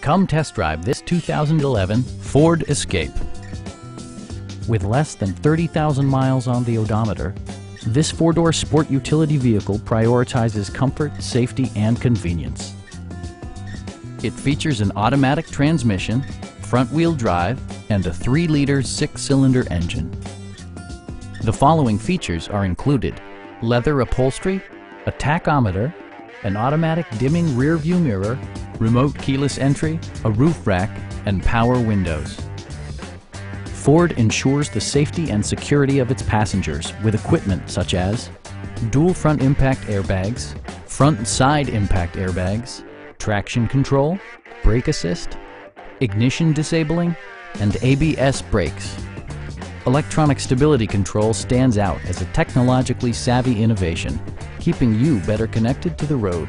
Come test drive this 2011 Ford Escape. With less than 30,000 miles on the odometer, this four-door sport utility vehicle prioritizes comfort, safety, and convenience. It features an automatic transmission, front-wheel drive, and a 3-liter six-cylinder engine. The following features are included. Leather upholstery, a tachometer, an automatic dimming rear view mirror, remote keyless entry, a roof rack, and power windows. Ford ensures the safety and security of its passengers with equipment such as dual front impact airbags, front and side impact airbags, traction control, brake assist, ignition disabling, and ABS brakes. Electronic stability control stands out as a technologically savvy innovation, keeping you better connected to the road.